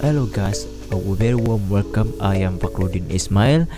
hello guys, a very warm welcome. I am Fakhruddin Ismail,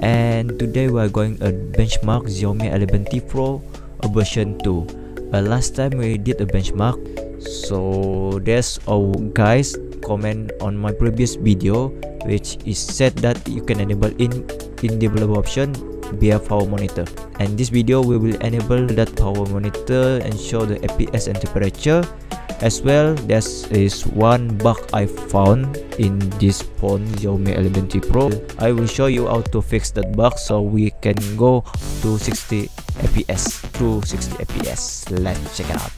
and today we are going to benchmark Xiaomi 11T Pro version 2. Uh, last time we did a benchmark, so there's a guys comment on my previous video, which is said that you can enable in in developer option via power monitor. And this video we will enable that power monitor and show the FPS and temperature as well there is one bug i found in this phone xiaomi 11t pro. I will show you how to fix that bug so we can go to 60 fps to 60 fps let's check it out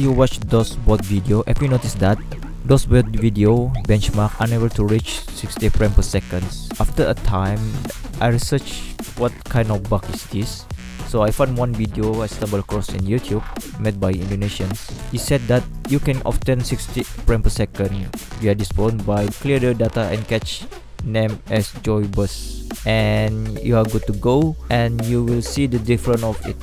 you watch those both video if you notice that? Those both video benchmark unable to reach 60 frames per second. After a time i researched what kind of bug is this. So i found one video i stumbled across in youtube made by indonesians. He said that you can obtain 60 frames per second via this phone by clear the data and cache name as Joyose and you are good to go and you will see the difference of it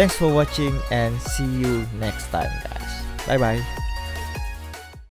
thanks for watching and see you next time guys. Bye bye